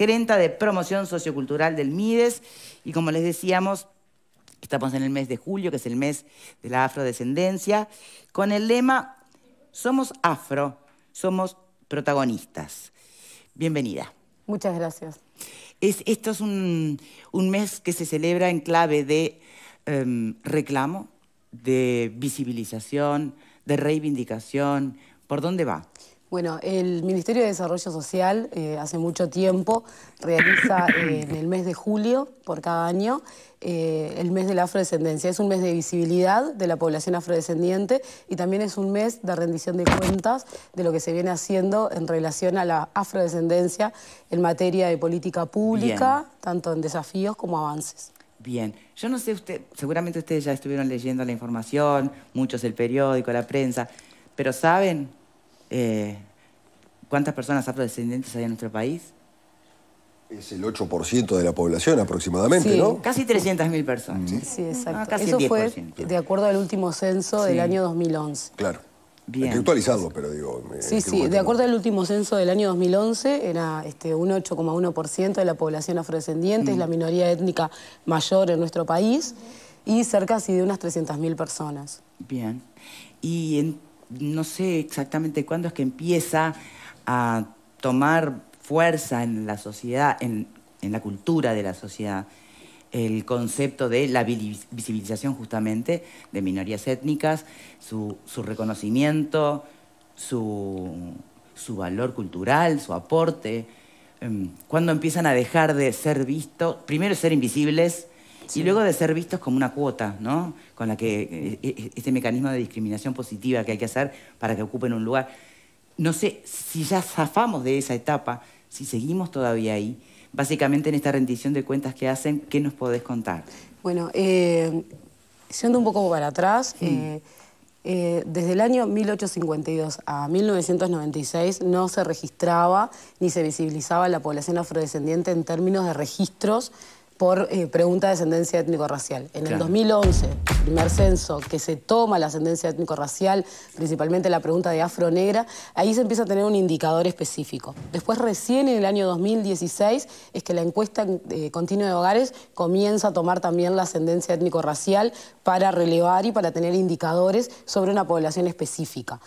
gerenta de promoción sociocultural del MIDES. Y como les decíamos, estamos en el mes de julio, que es el mes de la afrodescendencia, con el lema Somos afro, somos protagonistas. Bienvenida. Muchas gracias. esto es un, mes que se celebra en clave de em, reclamo, de visibilización, de reivindicación. ¿Por dónde va? Bueno, el Ministerio de Desarrollo Social eh, hace mucho tiempo realiza eh, en el mes de julio, por cada año, eh, el mes de la afrodescendencia. Es un mes de visibilidad de la población afrodescendiente y también es un mes de rendición de cuentas de lo que se viene haciendo en relación a la afrodescendencia en materia de política pública, tanto en desafíos como avances. Bien, yo no sé usted, seguramente ustedes ya estuvieron leyendo la información, muchos el periódico, la prensa, pero ¿saben eh, ¿Cuántas personas afrodescendientes hay en nuestro país? Es el 8% de la población aproximadamente, ¿no? Casi 300.000 personas. Sí, exacto. Eso fue de acuerdo al último censo del año 2011. Claro. Bien. Hay que actualizarlo, pero digo... Sí, sí, de acuerdo al último censo del año 2011, era este, un 8,1% de la población afrodescendiente, es la minoría étnica mayor en nuestro país, y cerca así de unas 300.000 personas. Bien. Y en no sé exactamente cuándo es que empieza a tomar fuerza en la sociedad, en, la cultura de la sociedad, el concepto de la visibilización justamente de minorías étnicas, su, reconocimiento, su, valor cultural, su aporte, em, cuando empiezan a dejar de ser vistos, primero ser invisibles, y luego de ser vistos como una cuota, ¿no? Con la que eh, eh, este mecanismo de discriminación positiva que hay que hacer para que ocupen un lugar. No sé si ya zafamos de esa etapa, si seguimos todavía ahí. Básicamente en esta rendición de cuentas que hacen, ¿qué nos podés contar? Bueno, eh, siendo un poco para atrás, desde el año 1852 a 1996 no se registraba ni se visibilizaba la población afrodescendiente en términos de registros por eh, pregunta de ascendencia étnico-racial. En el 2011, primer censo que se toma la ascendencia étnico-racial, principalmente la pregunta de afro-negra, ahí se empieza a tener un indicador específico. Después, recién en el año 2016, es que la encuesta eh, continua de hogares comienza a tomar también la ascendencia étnico-racial para relevar y para tener indicadores sobre una población específica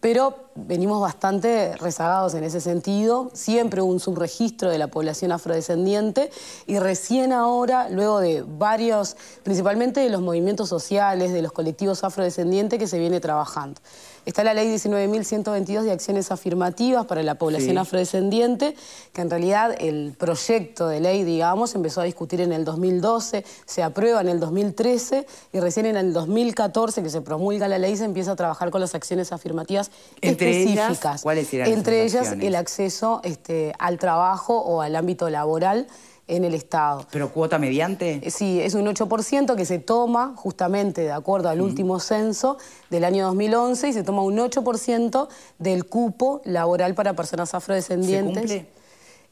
pero venimos bastante rezagados en ese sentido, siempre un subregistro de la población afrodescendiente y recién ahora, luego de varios, principalmente de los movimientos sociales, de los colectivos afrodescendientes que se viene trabajando. Está la ley 19.122 de acciones afirmativas para la población afrodescendiente, que en realidad el proyecto de ley, digamos, empezó a discutir en el 2012, se aprueba en el 2013 y recién en el 2014 que se promulga la ley se empieza a trabajar con las acciones afirmativas específicas. ¿cuáles Entre ellas el acceso este, al trabajo o al ámbito laboral en el Estado. ¿Pero cuota mediante? Eh, sí, es un 8% que se toma justamente de acuerdo al último censo del año 2011 y se toma un 8% del cupo laboral para personas afrodescendientes. ¿Se cumple?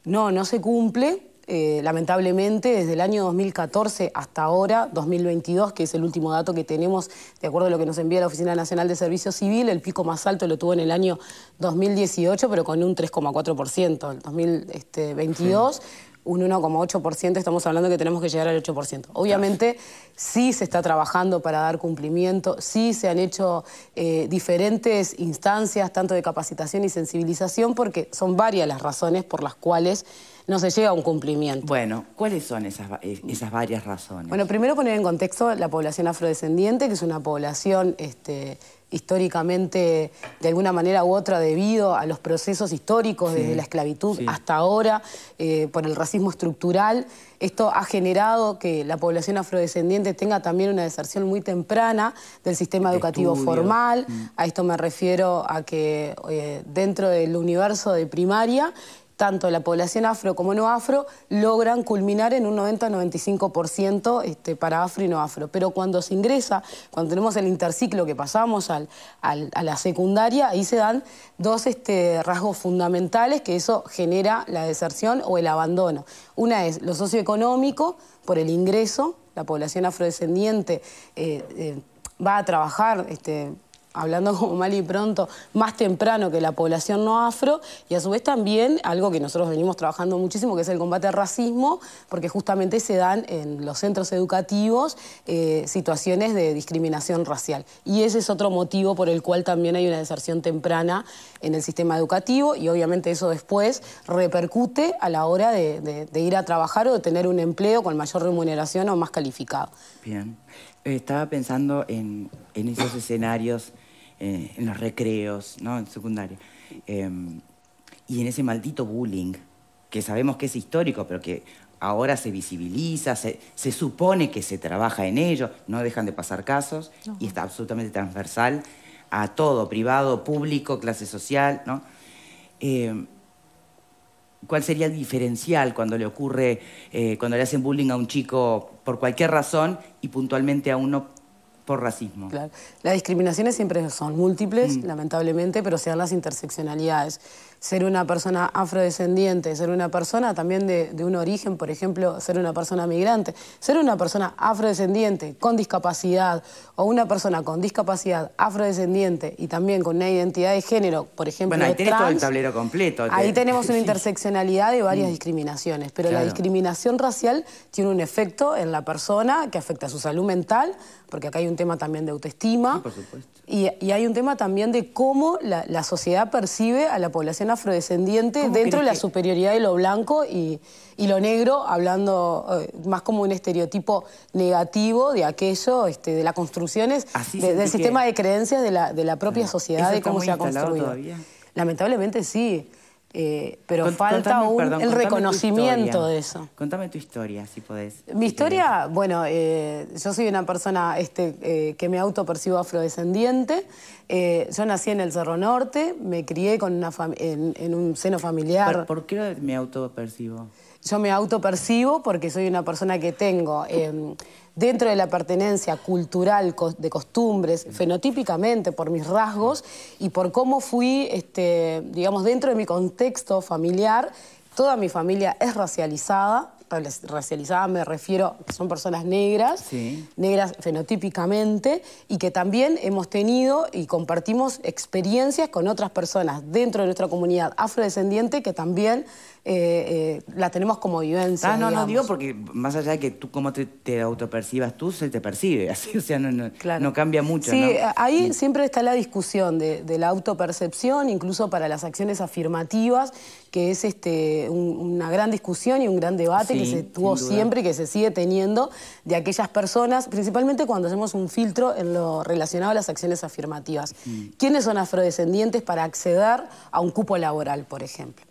No, no se cumple. Eh, lamentablemente, desde el año 2014 hasta ahora, 2022, que es el último dato que tenemos, de acuerdo a lo que nos envía la Oficina Nacional de Servicio Civil, el pico más alto lo tuvo en el año 2018, pero con un 3,4%. El 2022 un 1,8%, estamos hablando que tenemos que llegar al 8%. Obviamente sí se está trabajando para dar cumplimiento, sí se han hecho eh, diferentes instancias, tanto de capacitación y sensibilización, porque son varias las razones por las cuales no se llega a un cumplimiento. Bueno, ¿cuáles son esas, esas varias razones? Bueno, primero poner en contexto la población afrodescendiente, que es una población... Este, históricamente, de alguna manera u otra, debido a los procesos históricos desde la esclavitud hasta ahora, eh, por el racismo estructural. Esto ha generado que la población afrodescendiente tenga también una deserción muy temprana del sistema educativo formal. Mm. A esto me refiero a que eh, dentro del universo de primaria tanto la población afro como no afro logran culminar en un 90-95% este, para afro y no afro. Pero cuando se ingresa, cuando tenemos el interciclo que pasamos a la secundaria, ahí se dan dos este, rasgos fundamentales que eso genera la deserción o el abandono. Una es lo socioeconómico, por el ingreso, la población afrodescendiente eh, eh, va a trabajar... Este, hablando como mal y pronto, más temprano que la población no afro y a su vez también algo que nosotros venimos trabajando muchísimo, que es el combate al racismo, porque justamente se dan en los centros educativos eh, situaciones de discriminación racial. Y ese es otro motivo por el cual también hay una deserción temprana en el sistema educativo y obviamente eso después repercute a la hora de, ir a trabajar o de tener un empleo con mayor remuneración o más calificado. Bien. Estaba pensando en, esos escenarios, eh, en los recreos, ¿no? En secundaria. Em, y en ese maldito bullying, que sabemos que es histórico, pero que ahora se visibiliza, se, supone que se trabaja en ello, no dejan de pasar casos, y está absolutamente transversal a todo, privado, público, clase social, ¿no? Em, ¿Cuál sería el diferencial cuando le ocurre, eh, cuando le hacen bullying a un chico por cualquier razón y puntualmente a uno por racismo? Claro. Las discriminaciones siempre son múltiples, mm. lamentablemente, pero se dan las interseccionalidades ser una persona afrodescendiente, ser una persona también de, un origen, por ejemplo, ser una persona migrante, ser una persona afrodescendiente con discapacidad o una persona con discapacidad afrodescendiente y también con una identidad de género, por ejemplo, Bueno, ahí tenés todo el tablero completo. Ahí tenemos una interseccionalidad de varias mm. discriminaciones, pero la discriminación racial tiene un efecto en la persona que afecta a su salud mental, porque acá hay un tema también de autoestima. por supuesto. Y, hay un tema también de cómo la sociedad percibe a la población afrodescendiente dentro de la superioridad de lo blanco y, lo negro, hablando eh, más como un estereotipo negativo de aquello, este, de las construcciones, del sistema de creencias de la, propia sociedad, de cómo se ha construido. Lamentablemente sí. Eh, pero falta el reconocimiento de eso. Contame tu historia, si podés. Mi historia, bueno, eh, yo soy una persona este, eh, que me autopercibo afrodescendiente. yo nací en el Cerro Norte, me crié con una en, un seno familiar. ¿Por, ¿Por qué me autopercibo? Yo me autopercibo porque soy una persona que tengo em, dentro de la pertenencia cultural, de costumbres, fenotípicamente por mis rasgos y por cómo fui, este, digamos, dentro de mi contexto familiar, toda mi familia es racializada, racializada me refiero que son personas negras, negras fenotípicamente, y que también hemos tenido y compartimos experiencias con otras personas dentro de nuestra comunidad afrodescendiente que también eh, eh, la tenemos como vivencia. Ah, no, no, digo porque más allá de que tú cómo te, autopercibas tú, se te percibe, así, o sea, no, no, cambia mucho. Sí, ahí siempre está la discusión de, la autopercepción, incluso para las acciones afirmativas, que es este, una gran discusión y un gran debate que se tuvo siempre y que se sigue teniendo de aquellas personas, principalmente cuando hacemos un filtro en lo relacionado a las acciones afirmativas. Mm. ¿Quiénes son afrodescendientes para acceder a un cupo laboral, por ejemplo?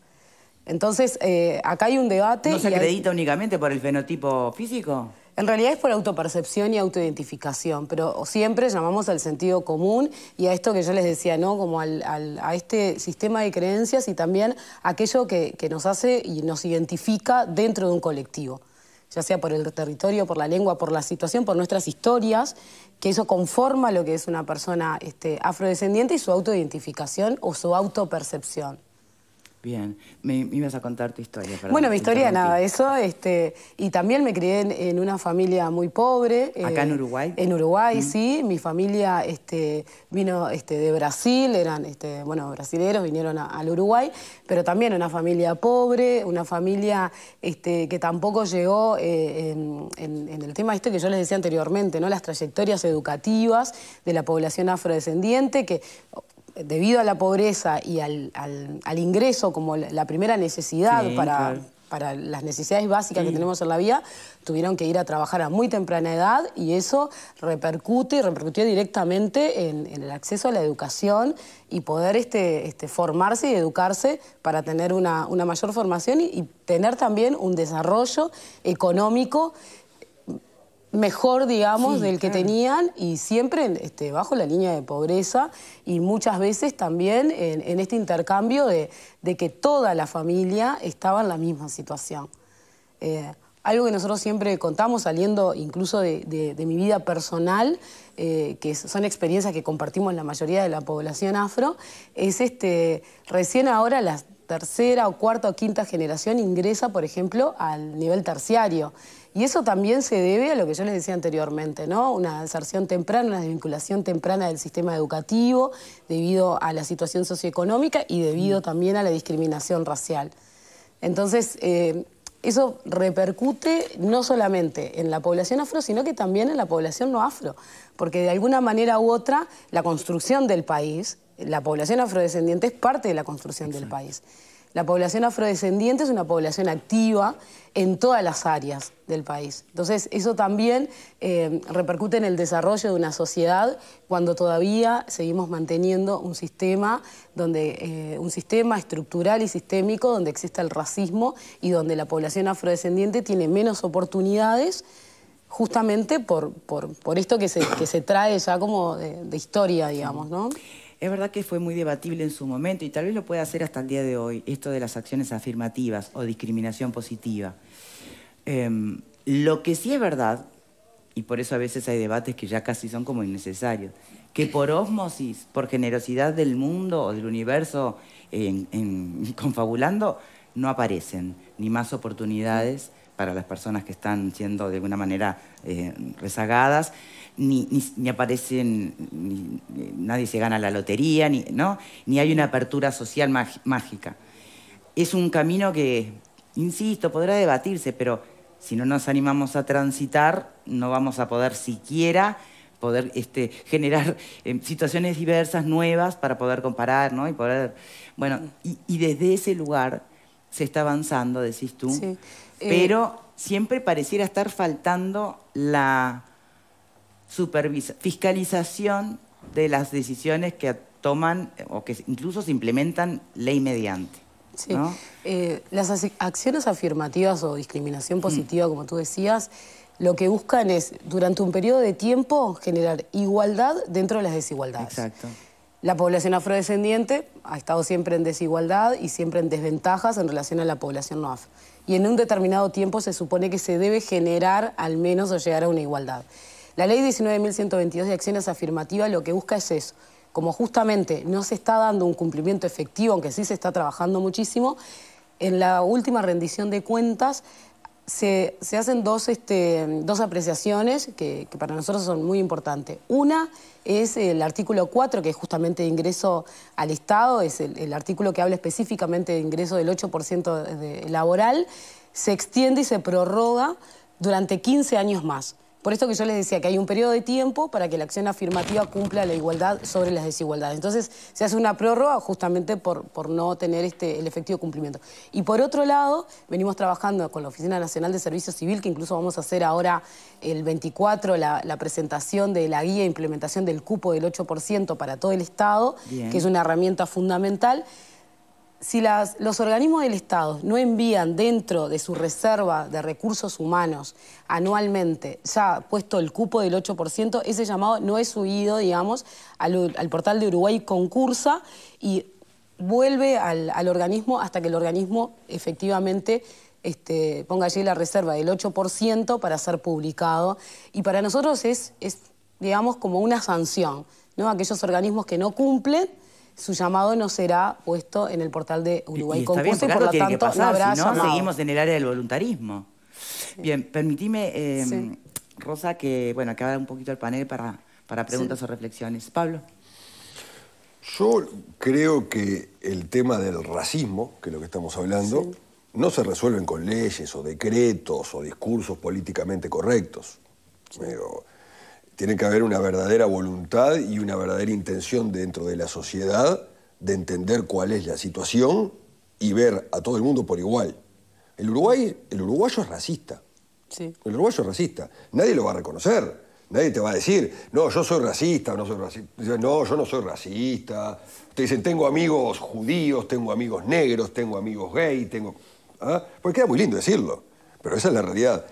Entonces, eh, acá hay un debate... ¿No se acredita únicamente por el fenotipo físico? En realidad es por autopercepción y autoidentificación, pero siempre llamamos al sentido común y a esto que yo les decía, ¿no? Como a este sistema de creencias y también aquello que, nos hace y nos identifica dentro de un colectivo, ya sea por el territorio, por la lengua, por la situación, por nuestras historias, que eso conforma lo que es una persona este, afrodescendiente y su autoidentificación o su autopercepción. Bien, me, ibas a contar tu historia. bueno, mi historia, nada, eso, este, y también me crié en, una familia muy pobre. ¿Acá en eh, Uruguay? En Uruguay, mm. sí. Mi familia este, vino este, de Brasil, eran, este, bueno, brasileros, vinieron al Uruguay, pero también una familia pobre, una familia este, que tampoco llegó eh, en, el tema este que yo les decía anteriormente, ¿no? Las trayectorias educativas de la población afrodescendiente, que debido a la pobreza y al, ingreso como la, primera necesidad para, para las necesidades básicas que tenemos en la vida, tuvieron que ir a trabajar a muy temprana edad y eso repercute y repercutió directamente en, el acceso a la educación y poder este, este, formarse y educarse para tener una, mayor formación y tener también un desarrollo económico mejor, digamos, del que tenían y siempre este, bajo la línea de pobreza y muchas veces también en, este intercambio de, que toda la familia estaba en la misma situación. Eh, algo que nosotros siempre contamos, saliendo incluso de, mi vida personal, eh, que son experiencias que compartimos la mayoría de la población afro, es este, recién ahora las tercera o cuarta o quinta generación ingresa, por ejemplo, al nivel terciario. Y eso también se debe a lo que yo les decía anteriormente, ¿no? Una deserción temprana, una desvinculación temprana del sistema educativo debido a la situación socioeconómica y debido también a la discriminación racial. Entonces, eh, eso repercute no solamente en la población afro, sino que también en la población no afro, porque de alguna manera u otra la construcción del país, la población afrodescendiente es parte de la construcción del país. La población afrodescendiente es una población activa en todas las áreas del país. Entonces, eso también eh, repercute en el desarrollo de una sociedad cuando todavía seguimos manteniendo un sistema, donde, eh, un sistema estructural y sistémico donde existe el racismo y donde la población afrodescendiente tiene menos oportunidades justamente por, por, esto que se, que se, trae ya como de, de historia, digamos, ¿no? Es verdad que fue muy debatible en su momento y tal vez lo pueda hacer hasta el día de hoy, esto de las acciones afirmativas o discriminación positiva. Em, lo que sí es verdad, y por eso a veces hay debates que ya casi son como innecesarios, que por osmosis, por generosidad del mundo o del universo confabulando, no aparecen ni más oportunidades para las personas que están siendo de alguna manera eh, rezagadas, ni, aparecen, nadie se gana la lotería, ni, ¿no? ni hay una apertura social mágica. Es un camino que, insisto, podrá debatirse, pero si no nos animamos a transitar, no vamos a poder siquiera poder este, generar eh, situaciones diversas, nuevas, para poder comparar, ¿no? Y poder, bueno, y, desde ese lugar se está avanzando, decís tú, sí. pero siempre pareciera estar faltando la fiscalización de las decisiones que toman o que incluso se implementan ley mediante. Sí. Eh, las acciones afirmativas o discriminación positiva, mm. como tú decías, lo que buscan es, durante un periodo de tiempo, generar igualdad dentro de las desigualdades. Exacto. La población afrodescendiente ha estado siempre en desigualdad y siempre en desventajas en relación a la población no afro. Y en un determinado tiempo se supone que se debe generar al menos o llegar a una igualdad. La ley 19.122 de acciones afirmativas lo que busca es eso. Como justamente no se está dando un cumplimiento efectivo, aunque sí se está trabajando muchísimo, en la última rendición de cuentas se, hacen dos, este, dos apreciaciones que, para nosotros son muy importantes. Una es el artículo 4, que es justamente de ingreso al Estado, es el, artículo que habla específicamente de ingreso del 8% de laboral, se extiende y se prorroga durante 15 años más. Por esto que yo les decía que hay un periodo de tiempo para que la acción afirmativa cumpla la igualdad sobre las desigualdades. Entonces se hace una prórroga justamente por, por no tener este, el efectivo cumplimiento. Y por otro lado, venimos trabajando con la Oficina Nacional de Servicio Civil, que incluso vamos a hacer ahora el 24 la, presentación de la guía de implementación del cupo del 8% para todo el Estado, que es una herramienta fundamental si los organismos del Estado no envían dentro de su reserva de recursos humanos anualmente ya puesto el cupo del 8%, ese llamado no es subido, digamos, al, portal de Uruguay concursa y vuelve al, organismo hasta que el organismo efectivamente este, ponga allí la reserva del 8% para ser publicado. Y para nosotros es, es, digamos, como una sanción, ¿no? Aquellos organismos que no cumplen su llamado no será puesto en el portal de Uruguay Concurso y, por lo tanto no habrá si no, seguimos en el área del voluntarismo. Bien, permitime, eh, Rosa, que bueno, que un poquito el panel para, para preguntas o reflexiones. Pablo. Yo creo que el tema del racismo, que es lo que estamos hablando, no se resuelven con leyes o decretos o discursos políticamente correctos. Pero tiene que haber una verdadera voluntad y una verdadera intención dentro de la sociedad de entender cuál es la situación y ver a todo el mundo por igual. El, Uruguay, el uruguayo es racista. Sí. El uruguayo es racista. Nadie lo va a reconocer. Nadie te va a decir, no, yo soy racista, no soy racista. No, yo no soy racista. Te dicen, tengo amigos judíos, tengo amigos negros, tengo amigos gay, tengo... ¿Ah? Porque queda muy lindo decirlo, pero esa es la realidad.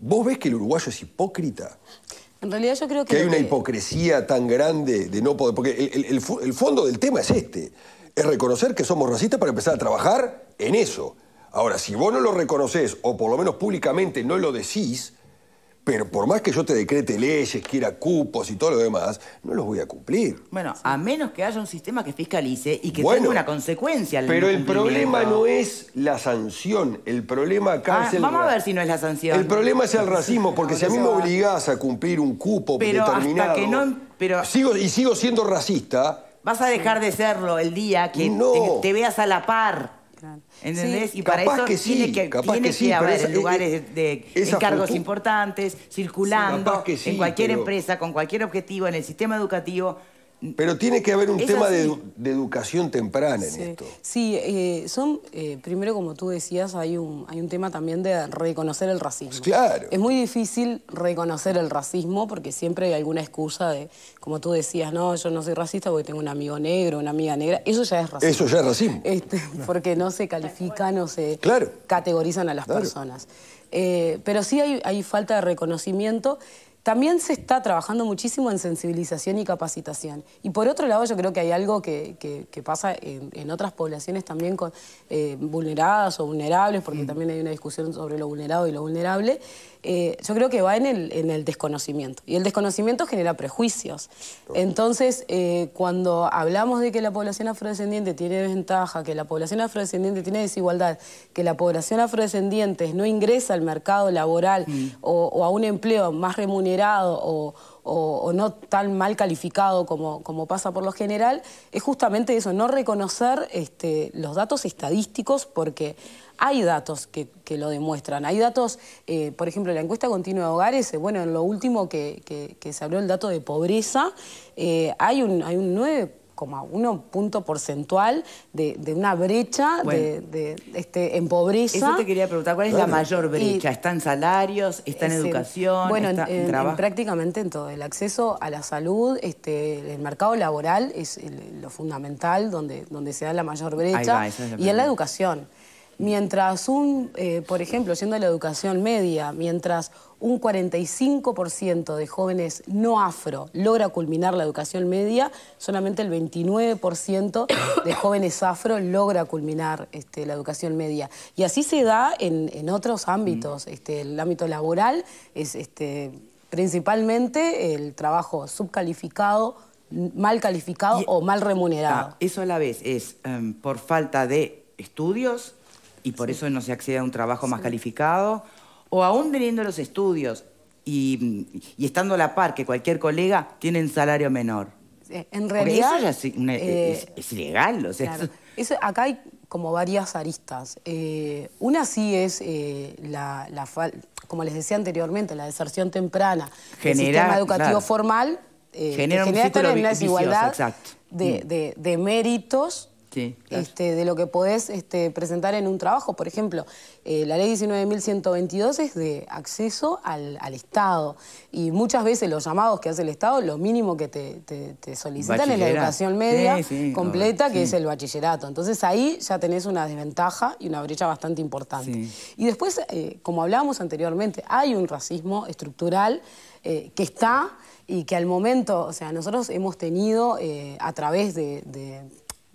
¿Vos ves que el uruguayo es hipócrita? En realidad yo creo que... Que hay una hipocresía tan grande de no poder... Porque el, fondo del tema es este. Es reconocer que somos racistas para empezar a trabajar en eso. Ahora, si vos no lo reconoces, o por lo menos públicamente no lo decís, Pero por más que yo te decrete leyes, quiera cupos y todo lo demás, no los voy a cumplir. Bueno, a menos que haya un sistema que fiscalice y que tenga una consecuencia. pero el problema no es la sanción, el problema acá ah, es el... Vamos a ver si no es la sanción. El problema es el racismo, porque si a mí me obligás a cumplir un cupo pero determinado... Hasta que no, pero... sigo, y sigo siendo racista... Vas a dejar de serlo el día que te veas a la par ¿Entendés? y para eso tiene que, tiene que, haber lugares de, encargos importantes, circulando, en cualquier empresa, con cualquier objetivo, en el sistema educativo, pero tiene que haber un tema de, educación temprana en esto. Sí, eh, son, eh, primero como tú decías, hay un, hay un tema también de reconocer el racismo. Pues claro. Es muy difícil reconocer el racismo porque siempre hay alguna excusa de, como tú decías, no, yo no soy racista porque tengo un amigo negro, una amiga negra. Eso ya es racismo. Eso ya es racismo. Este, porque no se califican, no se categorizan a las personas. Eh, pero sí hay, hay falta de reconocimiento también se está trabajando muchísimo en sensibilización y capacitación. Y por otro lado, yo creo que hay algo que, pasa en, otras poblaciones también con, eh, vulneradas o vulnerables, porque mm. también hay una discusión sobre lo vulnerado y lo vulnerable. Eh, yo creo que va en el, desconocimiento. Y el desconocimiento genera prejuicios. Entonces, eh, cuando hablamos de que la población afrodescendiente tiene desventaja, que la población afrodescendiente tiene desigualdad, que la población afrodescendiente no ingresa al mercado laboral mm. o a un empleo más remunerado, o, no tan mal calificado como, como, pasa por lo general, es justamente eso, no reconocer este, los datos estadísticos porque hay datos que, lo demuestran. Hay datos, eh, por ejemplo, la encuesta continua de hogares, eh, bueno, en lo último que, se habló el dato de pobreza, eh, hay, un, hay un 9 uno punto porcentual de, una brecha de, este, en pobreza. Eso te quería preguntar, ¿cuál es la mayor brecha? ¿Está en salarios? ¿Está en educación? Bueno, en, trabajo? prácticamente en todo. El acceso a la salud, este, el mercado laboral es lo fundamental, donde, donde se da la mayor brecha, y en la educación. Mientras un, eh, por ejemplo, siendo la educación media, mientras un 45% de jóvenes no afro logra culminar la educación media, solamente el 29% de jóvenes afro logra culminar este, la educación media. Y así se da en, otros ámbitos. Mm. Este, el ámbito laboral es este, principalmente el trabajo subcalificado, mal calificado o mal remunerado. Ah, eso a la vez es em, por falta de estudios y por eso no se accede a un trabajo más calificado, o aún teniendo los estudios y, estando a la par que cualquier colega, tienen salario menor. En realidad... eso ya es, es, ilegal, o sea... acá hay como varias aristas. Eh, una sí es eh, la, como les decía anteriormente, la deserción temprana del sistema educativo formal, eh, genera, una desigualdad de, mm. de, de, méritos este, de lo que podés este, presentar en un trabajo. Por ejemplo, eh, la ley 19.122 es de acceso al, Estado y muchas veces los llamados que hace el Estado, lo mínimo que te, solicitan es la educación media completa, que es el bachillerato. Entonces ahí ya tenés una desventaja y una brecha bastante importante. Y después, eh, como hablábamos anteriormente, hay un racismo estructural eh, que está y que al momento, o sea, nosotros hemos tenido a través de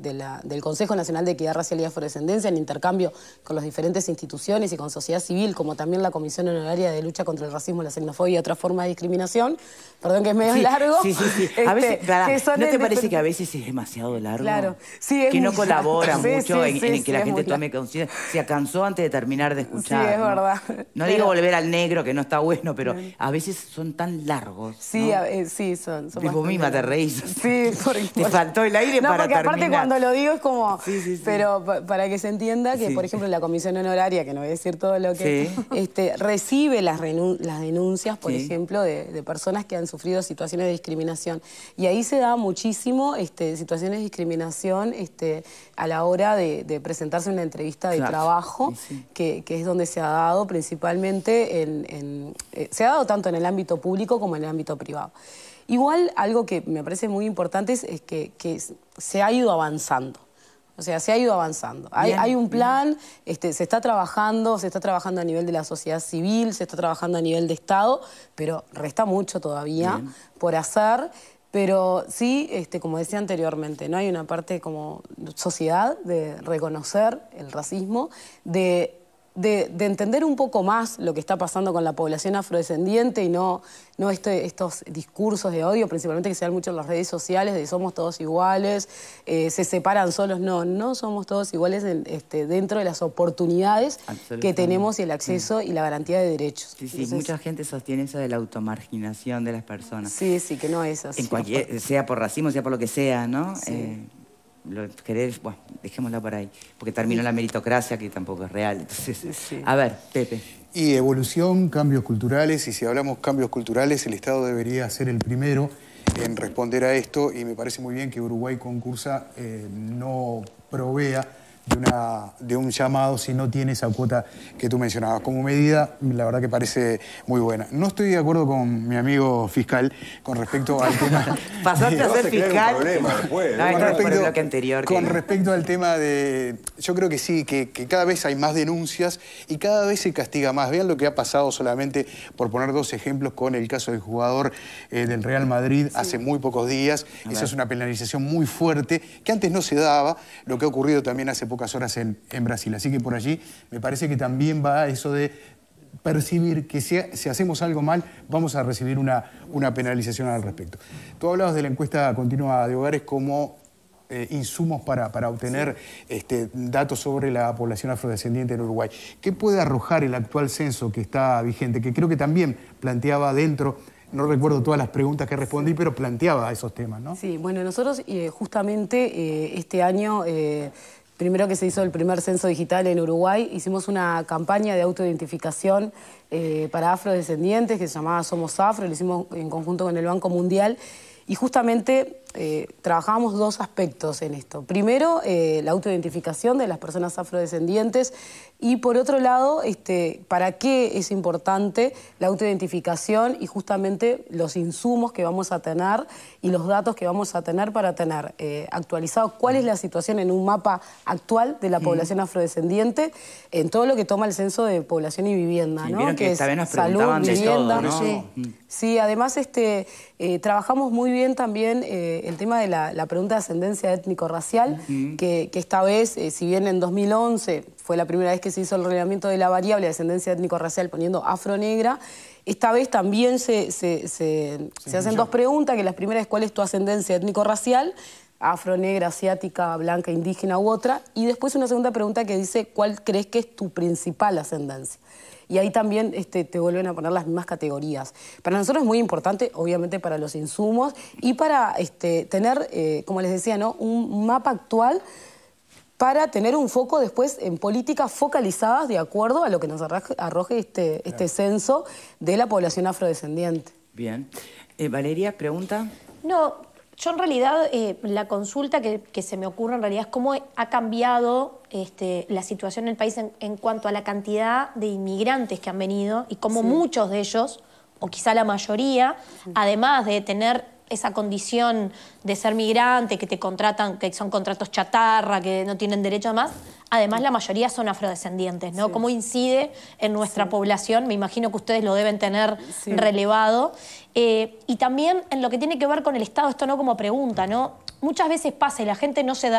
del Consejo Nacional de Equidad Racial y Afrodescendencia en intercambio con las diferentes instituciones y con sociedad civil, como también la Comisión Honoraria de Lucha contra el Racismo, la Xenofobia y otras formas de discriminación. Perdón que es medio largo. Sí, sí, sí. A veces, este, ¿No te parece que a veces es demasiado largo? Claro. Sí, es que no colabora mucho en, que la gente tome conciencia. Se cansó antes de terminar de escuchar. Sí, es verdad. No digo volver al negro, que no está bueno, pero a veces son tan largos. Sí, sí, son. son tipo misma te reís. Sí, porque... Te faltó el aire para terminar cuando lo digo es como... Pero para que se entienda que, por ejemplo, la comisión honoraria, que no voy a decir todo lo que... Este, recibe las, las denuncias, por ejemplo, de, personas que han sufrido situaciones de discriminación. Y ahí se da muchísimo este, situaciones de discriminación este, a la hora de, presentarse en una entrevista de trabajo, que, es donde se ha dado principalmente en... Eh, se ha dado tanto en el ámbito público como en el ámbito privado. Igual algo que me parece muy importante es, que, se ha ido avanzando. O sea, se ha ido avanzando. Hay, un plan, este, se está trabajando, se está trabajando a nivel de la sociedad civil, se está trabajando a nivel de Estado, pero resta mucho todavía por hacer. Pero sí, este, como decía anteriormente, no hay una parte como sociedad de reconocer el racismo, de de, entender un poco más lo que está pasando con la población afrodescendiente y no, no este, estos discursos de odio, principalmente que se dan mucho en las redes sociales, de somos todos iguales, eh, se separan solos. No, no somos todos iguales este, dentro de las oportunidades que tenemos y el acceso y la garantía de derechos. Sí, sí, mucha gente sostiene eso de la automarginación de las personas. Sí, sí, que no es así. En cualquier, sea por racismo, sea por lo que sea, ¿no? Eh, lo querer, bueno, dejémosla por ahí, porque terminó la meritocracia que tampoco es real. Entonces, a ver, Pepe. Y evolución, cambios culturales, y si hablamos cambios culturales, el Estado debería ser el primero en responder a esto, y me parece muy bien que Uruguay concursa eh, no provea de, una, de un llamado si no tiene esa cuota que tú mencionabas. Como medida, la verdad que parece muy buena. No estoy de acuerdo con mi amigo fiscal con respecto al tema... Pasaste a ser fiscal. con, respecto, anterior, con respecto al tema de... Yo creo que sí, que, cada vez hay más denuncias y cada vez se castiga más. Vean lo que ha pasado solamente, por poner dos ejemplos, con el caso del jugador eh, del Real Madrid hace muy pocos días. Esa es una penalización muy fuerte que antes no se daba, lo que ha ocurrido también hace pocas horas en, Brasil. Así que por allí me parece que también va eso de percibir que si, hacemos algo mal vamos a recibir una, una, penalización al respecto. Tú hablabas de la encuesta continua de hogares como eh, insumos para, para obtener este, datos sobre la población afrodescendiente en Uruguay. ¿Qué puede arrojar el actual censo que está vigente? Que creo que también planteaba dentro no recuerdo todas las preguntas que respondí, pero planteaba esos temas, ¿no? Sí, bueno, nosotros eh, justamente eh, este año, eh, primero que se hizo el primer censo digital en Uruguay, hicimos una campaña de autoidentificación para afrodescendientes que se llamaba Somos Afro, lo hicimos en conjunto con el Banco Mundial, y justamente eh, trabajamos dos aspectos en esto. Primero, eh, la autoidentificación de las personas afrodescendientes y por otro lado, este, para qué es importante la autoidentificación y justamente los insumos que vamos a tener y los datos que vamos a tener para tener eh, actualizado cuál es la situación en un mapa actual de la población afrodescendiente en todo lo que toma el censo de población y vivienda. ¿no? que, es salud, vivienda. Sí. además este, trabajamos muy bien también el tema de la, pregunta de ascendencia étnico-racial, que, esta vez, eh, si bien en 2011 fue la primera vez que se hizo el reglamento de la variable de ascendencia étnico-racial poniendo afro-negra, esta vez también se, hacen dos preguntas, que la primera es cuál es tu ascendencia étnico-racial, afro, negra, asiática, blanca, indígena u otra, y después una segunda pregunta que dice cuál crees que es tu principal ascendencia y ahí también este, te vuelven a poner las mismas categorías. Para nosotros es muy importante, obviamente, para los insumos y para este, tener, eh, como les decía, ¿no? un mapa actual para tener un foco después en políticas focalizadas de acuerdo a lo que nos arroje este, este censo de la población afrodescendiente. Bien. Eh, Valeria, pregunta. No, yo en realidad eh, la consulta que, se me ocurre en realidad es cómo ha cambiado este, la situación en el país en, cuanto a la cantidad de inmigrantes que han venido y cómo muchos de ellos, o quizá la mayoría, además de tener esa condición de ser migrante, que te contratan, que son contratos chatarra, que no tienen derecho a más, además la mayoría son afrodescendientes, ¿no? ¿Cómo incide en nuestra población? Me imagino que ustedes lo deben tener relevado. Eh, y también en lo que tiene que ver con el Estado, esto no como pregunta, ¿no? Muchas veces pasa y la gente no, se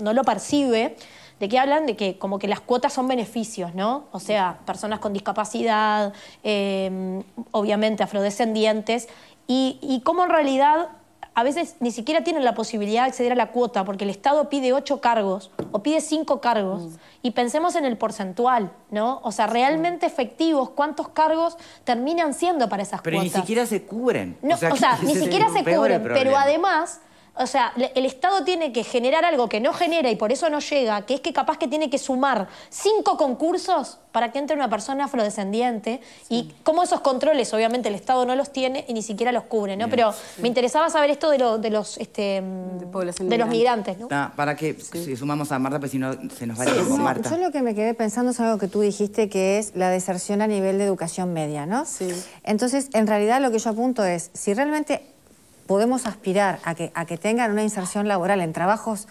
no, lo percibe, de que hablan de que como que las cuotas son beneficios, ¿no? O sea, personas con discapacidad, eh, obviamente afrodescendientes, y, y cómo en realidad a veces ni siquiera tienen la posibilidad de acceder a la cuota porque el Estado pide ocho cargos o pide cinco cargos. Mm. Y pensemos en el porcentual, ¿no? O sea, realmente efectivos, ¿cuántos cargos terminan siendo para esas pero cuotas? Pero ni siquiera se cubren. No, o sea, ni siquiera se cubren, pero además o sea, el Estado tiene que generar algo que no genera y por eso no llega, que es que capaz que tiene que sumar cinco concursos para que entre una persona afrodescendiente y cómo esos controles, obviamente el Estado no los tiene y ni siquiera los cubre, ¿no? Pero me interesaba saber esto de, de los este, de, los migrantes, ¿no? para que si sumamos a Marta, pues si no se nos va a ir con Marta. Yo lo que me quedé pensando es algo que tú dijiste que es la deserción a nivel de educación media, ¿no? Sí. Entonces, en realidad lo que yo apunto es, si realmente podemos aspirar a que, a que tengan una inserción laboral en trabajos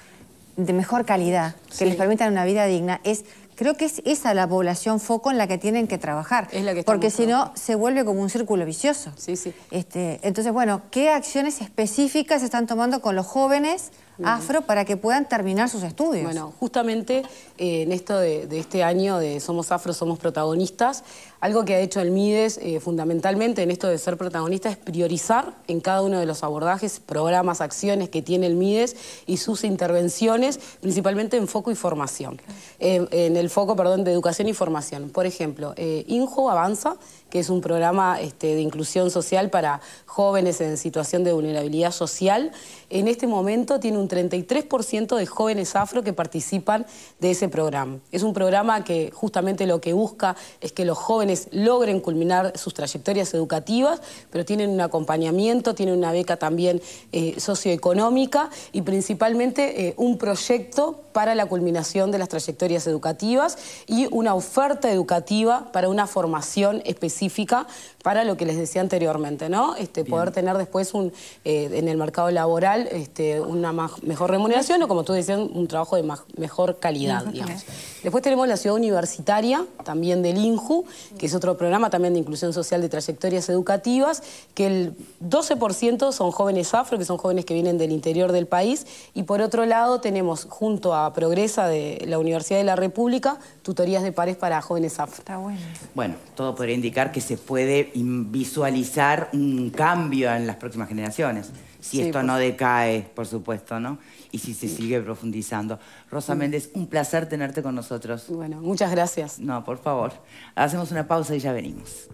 de mejor calidad, que les permitan una vida digna, es creo que es esa la población foco en la que tienen que trabajar. porque si no, se vuelve como un círculo vicioso. Sí, sí. Este, entonces, bueno, ¿qué acciones específicas están tomando con los jóvenes afro para que puedan terminar sus estudios. Bueno, justamente eh, en esto de, este año de Somos Afro, Somos Protagonistas, algo que ha hecho el MIDES eh, fundamentalmente en esto de ser protagonista es priorizar en cada uno de los abordajes, programas, acciones que tiene el MIDES y sus intervenciones, principalmente en foco y formación. Eh, en el foco, perdón, de educación y formación. Por ejemplo, INJO Avanza, que es un programa este, de inclusión social para jóvenes en situación de vulnerabilidad social. En este momento tiene un 33% de jóvenes afro que participan de ese programa. Es un programa que justamente lo que busca es que los jóvenes logren culminar sus trayectorias educativas, pero tienen un acompañamiento, tienen una beca también eh, socioeconómica y principalmente eh, un proyecto para la culminación de las trayectorias educativas y una oferta educativa para una formación específica para lo que les decía anteriormente, ¿no? Este, poder tener después un, eh, en el mercado laboral este, una mejor remuneración o, como tú decías, un trabajo de mejor calidad, digamos. Después tenemos la ciudad universitaria, también del INJU, que es otro programa también de inclusión social de trayectorias educativas, que el 12% son jóvenes afro, que son jóvenes que vienen del interior del país, y por otro lado tenemos junto a Progresa de la Universidad de la República, tutorías de pares para jóvenes afro. Está bueno. Bueno, todo podría indicar que se puede visualizar un cambio en las próximas generaciones, si esto no decae, por supuesto, ¿no? Y si se sigue profundizando. Rosa Méndez, un placer tenerte con nosotros. Bueno, muchas gracias. No, por favor. Hacemos una pausa y ya venimos.